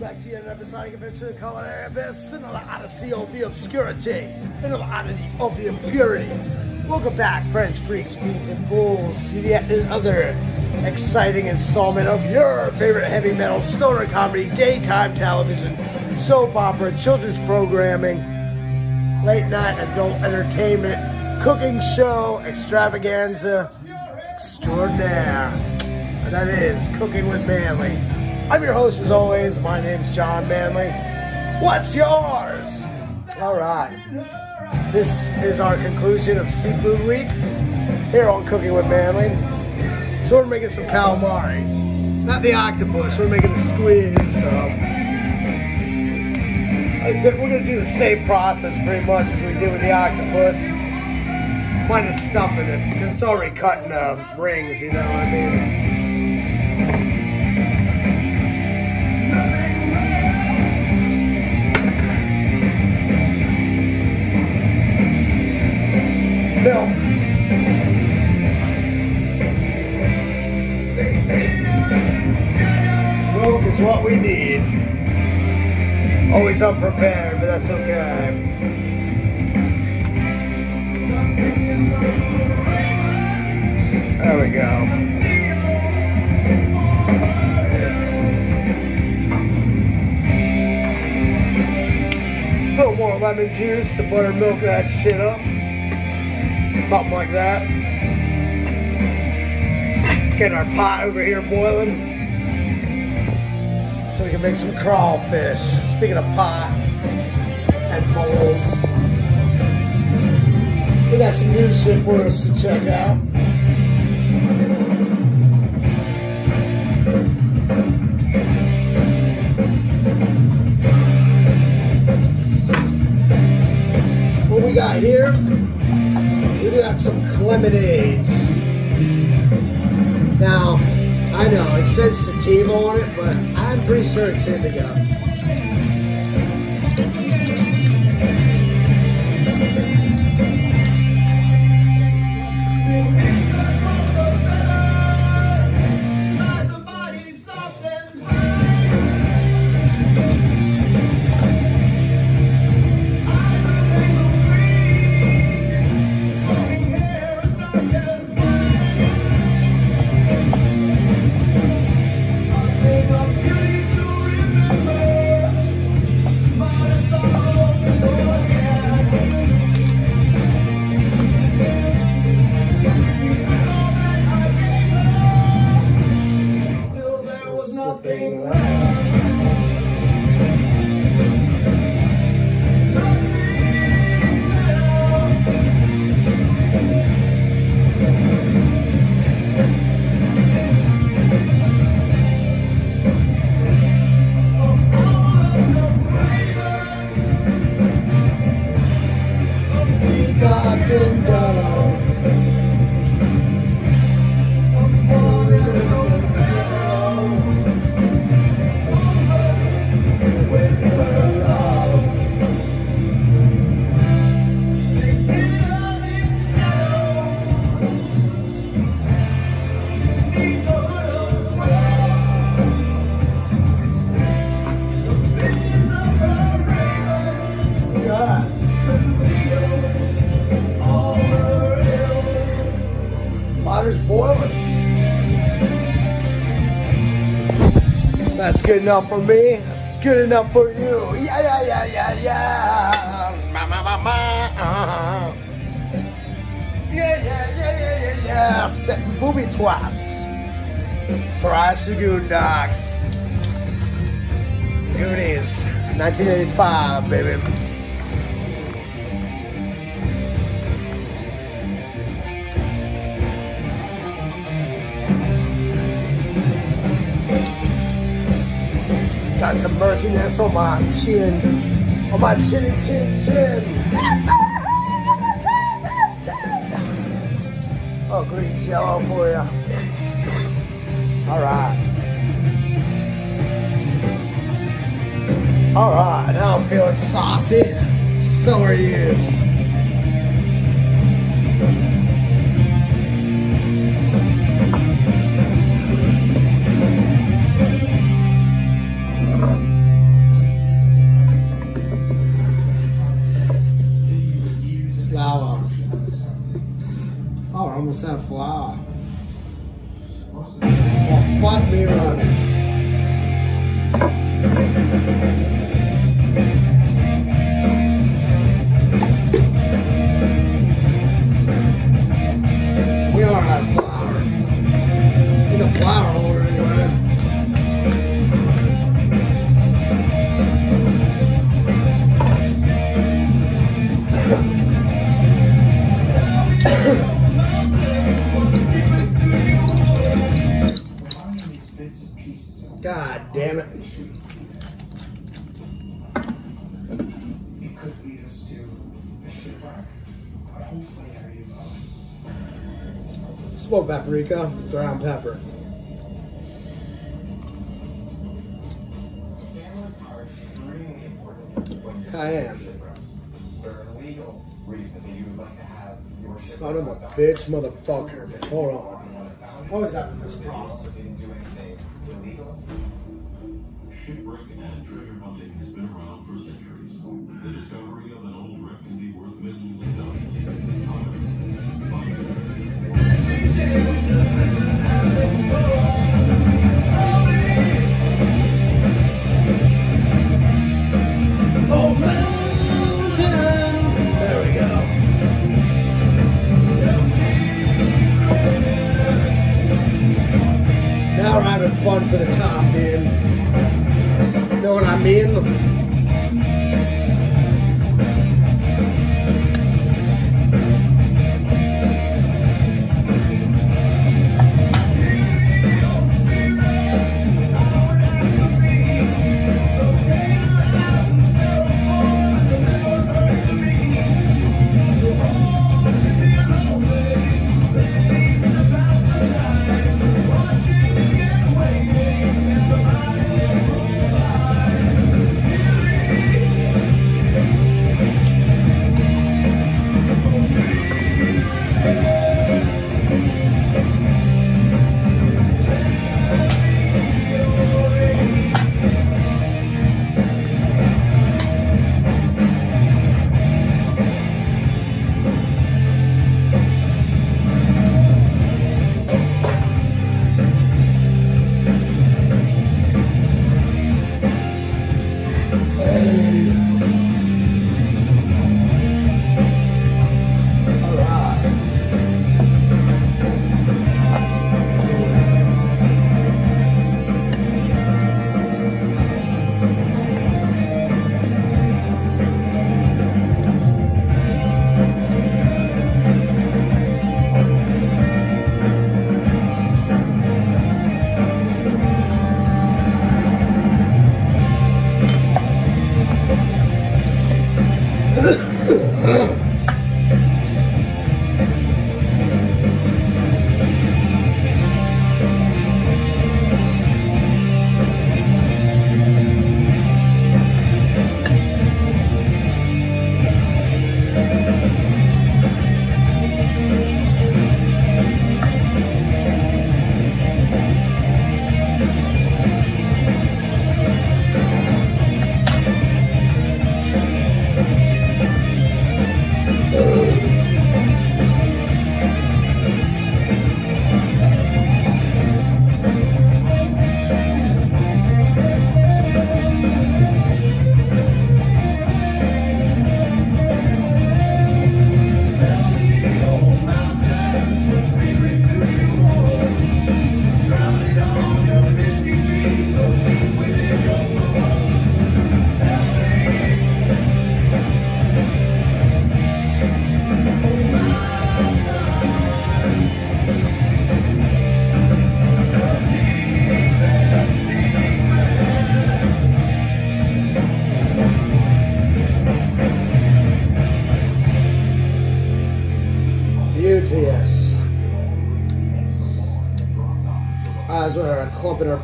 back to yet another episodic adventure of the Culinary Abyss, another odyssey of the obscurity, another oddity of the impurity. Welcome back, friends, freaks, fiends, and fools, to yet another exciting installment of your favorite heavy metal, stoner comedy, daytime television, soap opera, children's programming, late night adult entertainment, cooking show, extravaganza extraordinaire. That is Cooking with Manley. I'm your host as always. My name's John Manley. What's yours? All right. This is our conclusion of Seafood Week here on Cooking with Manley. So we're making some calamari. Not the octopus, we're making the squid. So I said we're gonna do the same process pretty much as we did with the octopus. Minus stuffing it, because it's already cut in uh, rings, you know what I mean? We need. Always unprepared, but that's okay. There we go. A little more lemon juice to buttermilk that shit up. Something like that. Getting our pot over here boiling. So we can make some crawfish. Speaking of pot and bowls. We got some new shit for us to check out. What we got here? We got some clementades. Now, I know it says sativa on it, but I'm pretty sure it's indigo. Good enough for me, that's good enough for you. Yeah, yeah, yeah, yeah, yeah. Ma, ma, ma, ma. Uh-huh. Yeah, yeah, yeah, yeah, yeah, yeah. Setting booby twaps. Thrash Lagoon Docks. Goonies. 1985, baby. Got some murkiness on my chin. On my chinny chin chin. Oh, green jello for you. All right. All right, now I'm feeling saucy. So are you. paprika, ground pepper. Cayenne. Son of a bitch, motherfucker. Hold on. What was this problem? And treasure hunting has been around for centuries. The discovery of an old wreck can be worth millions fun for the time being. You know what I mean?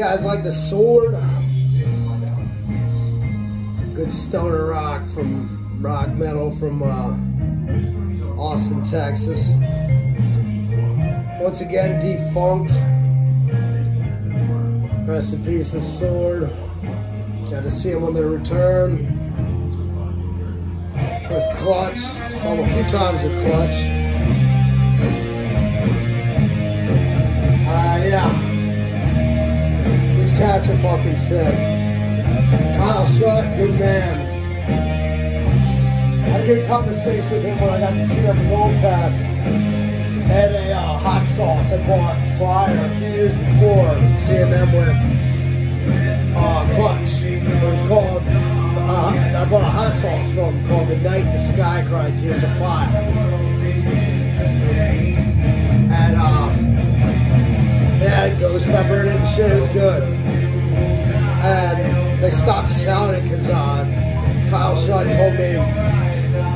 guys like the sword? Good stoner rock from rock metal from uh, Austin, Texas. Once again, defunct. Rest in peace, the sword. Got to see them on their return with Clutch. Saw them a few times with Clutch. Uh, yeah. These cats are fucking sick. Kyle Shutt, good man. I Had a good conversation with him when I got to see him in Wolfpack. Had a uh, hot sauce I bought prior a few years before, seeing them with uh, Clutch. It was called, uh, I bought a hot sauce from called The Night the Sky Cried Tears of Fire. And uh, it had ghost pepper in it and shit, it was good. And they stopped selling it because uh, Kyle Shutt told me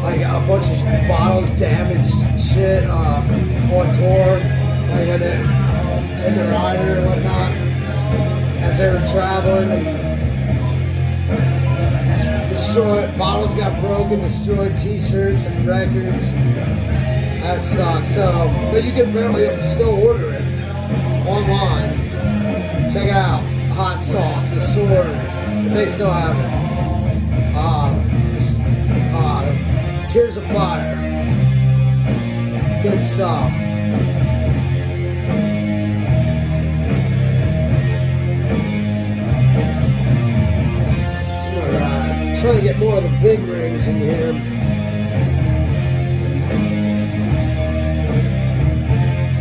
like a bunch of bottles damaged shit uh, on tour, like in the, in the rider and whatnot, as they were traveling. Destroyed bottles got broken, destroyed T-shirts and records. That sucks. So, but you can barely still order it online. Check it out. Hot sauce, the sword. They still have it. Uh, uh, Tears of Fire. Good stuff. Alright, trying to get more of the big rings in here.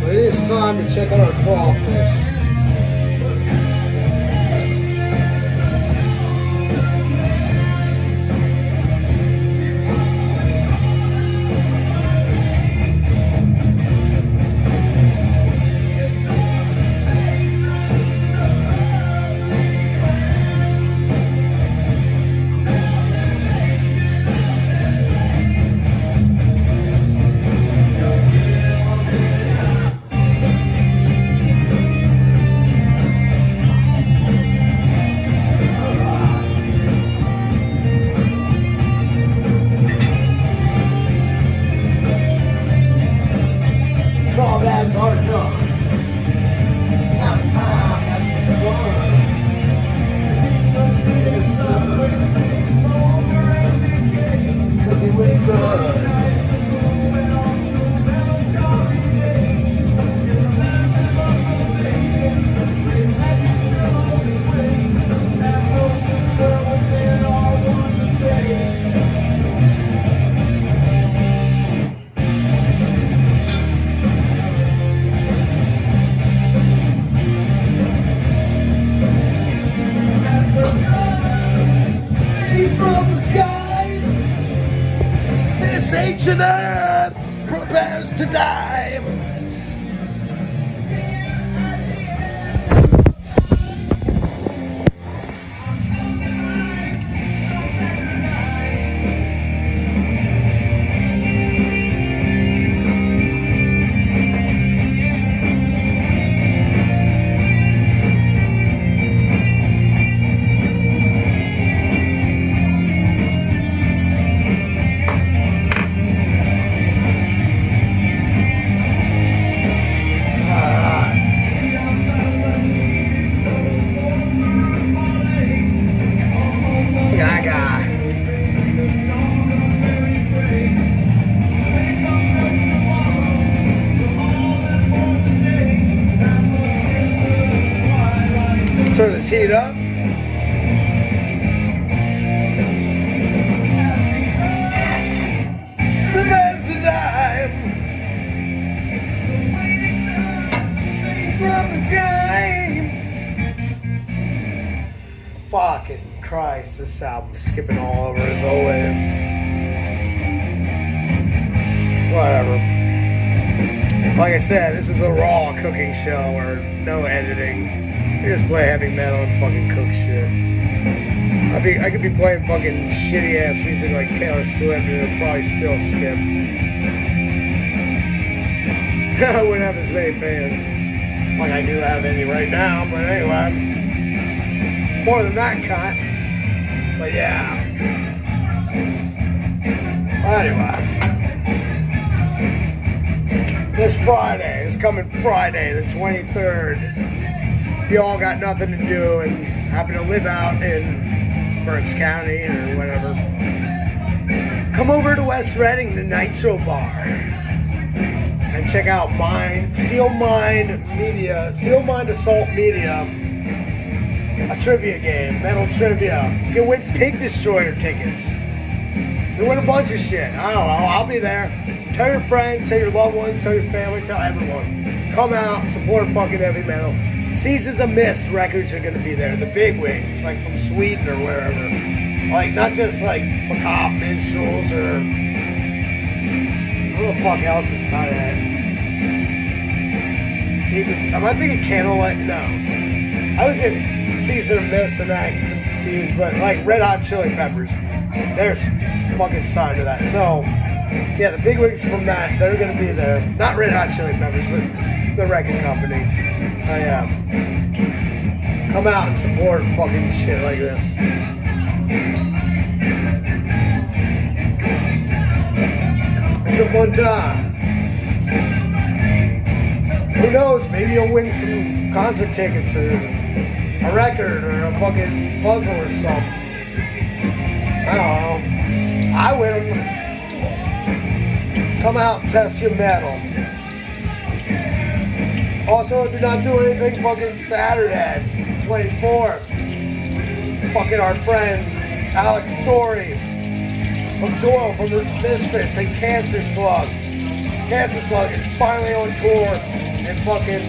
It is time to check out our crawfish. This ancient earth prepares to die. Heat up. Fucking Christ, this album's skipping all over as always. Whatever. Like I said, this is a raw cooking show or no editing. We just play heavy metal and fucking cook shit. I'd be, I could be playing fucking shitty ass music like Taylor Swift and it would probably still skip. I wouldn't have as many fans. Like I do have any right now, but anyway. more than that cut. But yeah. Anyway. This Friday, this coming Friday, the 23rd. If y'all got nothing to do and happen to live out in Berks County or whatever, come over to West Reading, the Nitro Bar, and check out Mind, Steel Mind Media, Steel Mind Assault Media, a trivia game, metal trivia. You can win Pig Destroyer tickets. You win a bunch of shit. I don't know. I'll be there. Tell your friends, tell your loved ones, tell your family, tell everyone. Come out, support fucking heavy metal. Seasons of Mist records are gonna be there. The big wigs, like from Sweden or wherever. Like not just like macabre minstrels or who the fuck else is that? David, am I thinking Candlelight? No. I was in Season of Mist and that confused, but like Red Hot Chili Peppers, there's fucking signed to that. So yeah, the big wigs from that, they're gonna be there. Not Red Hot Chili Peppers, but the record company. Oh uh, yeah. Come out and support fucking shit like this. It's a fun time. Who knows? Maybe you'll win some concert tickets or a record or a fucking puzzle or something. I don't know. I win. Come out and test your metal. Also, do not do anything fucking Saturday, 24th. Fucking our friend Alex Story from Doyle from the Misfits and Cancer Slug. Cancer Slug is finally on tour in fucking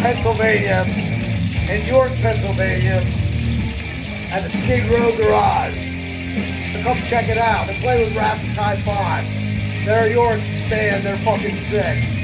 Pennsylvania, in York, Pennsylvania, at the Skid Row Garage. So come check it out. They play with Rapid Kai 5. They're a York band, they're fucking sick.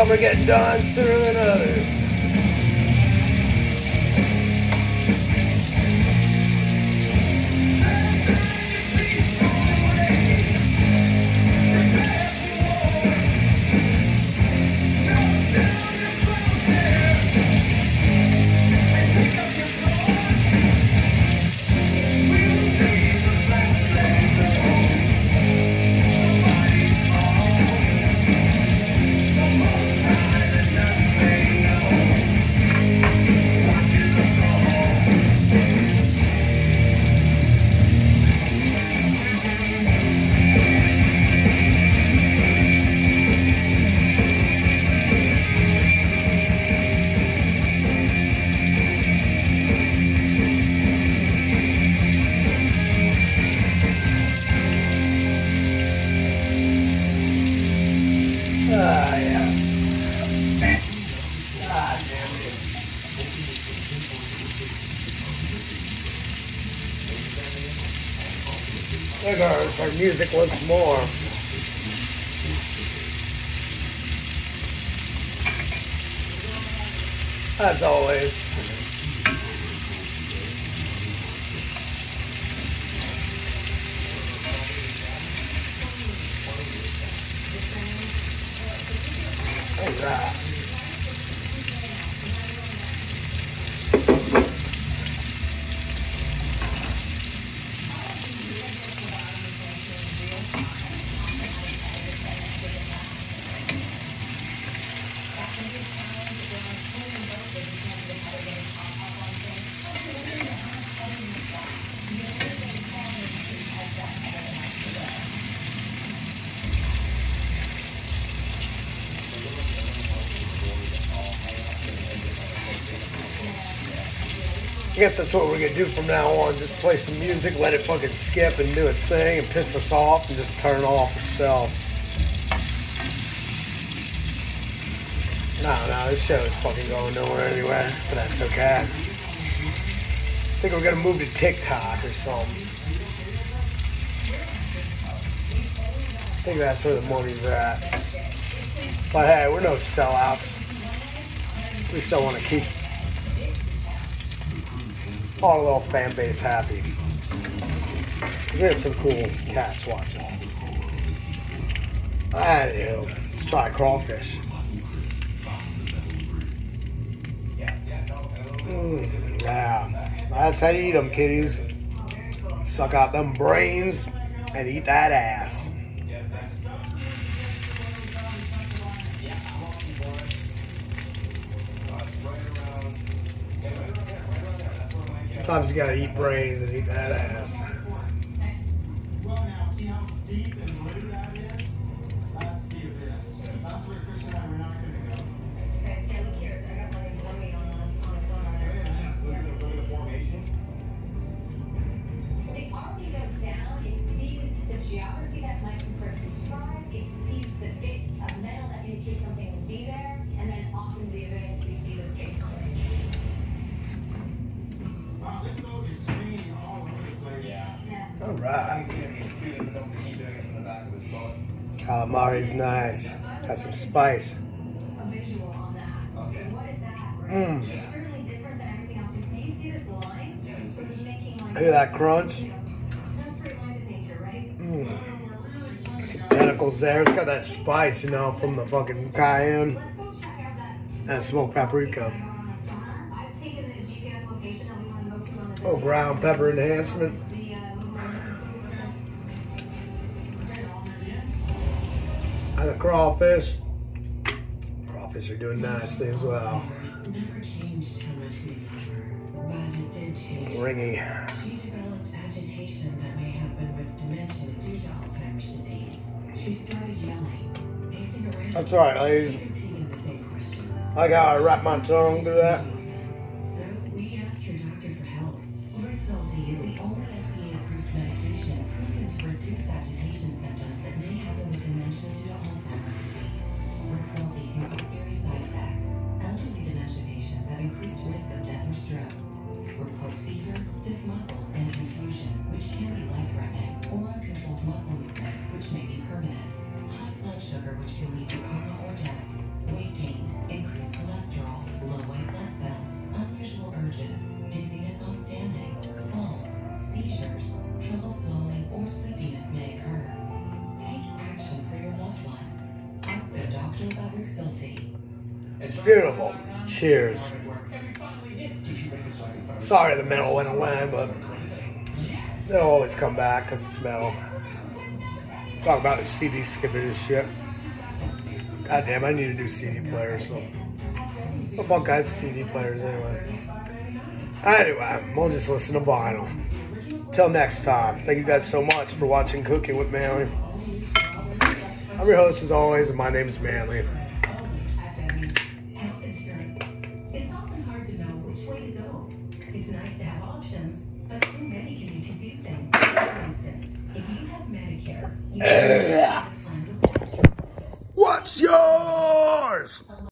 Some are getting done sooner than others. Our music once more. As always. Alright. Guess that's what we're gonna do from now on. Just play some music, let it fucking skip and do its thing and piss us off and just turn off itself. No, don't this show is fucking going nowhere anyway, but that's okay. I think we're gonna move to TikTok or something. I think that's where the money's at. But hey, we're no sellouts. We still want to keep our little fan base happy. We have some cool cats watching us. Anywho, let's try crawfish. Mm, yeah, that's how you eat them, kiddies. Suck out them brains and eat that ass. Sometimes you gotta eat brains and eat that ass. Is that. Mm. It's certainly different than everything else we see. See this line? Yeah, it's So it's making like. Hear that crunch? You know, no straight lines in nature, right? Mm. Some tentacles there. It's got that spice, you know, from the fucking cayenne Let's go check out that. and smoked paprika. I've taken the GPS location that we want to go to on the. Oh, ground pepper enhancement. The, uh, little- And the crawfish. Crawfish are doing nicely as well. Never changed how much we love her, but it did change. Ringy. She developed agitation that may happen with dementia due to Alzheimer's disease. She started yelling, pacing around. That's all right, ladies. I gotta wrap my tongue through that. Beautiful. Cheers. Sorry the metal went away, but they'll always come back because it's metal. Talk about CD skipping this shit. God damn, I need to do CD players. So. The fuck guys CD players anyway? Anyway, we'll just listen to vinyl. Till next time, thank you guys so much for watching Cooking with Manley. I'm your host as always, and my name is Manley.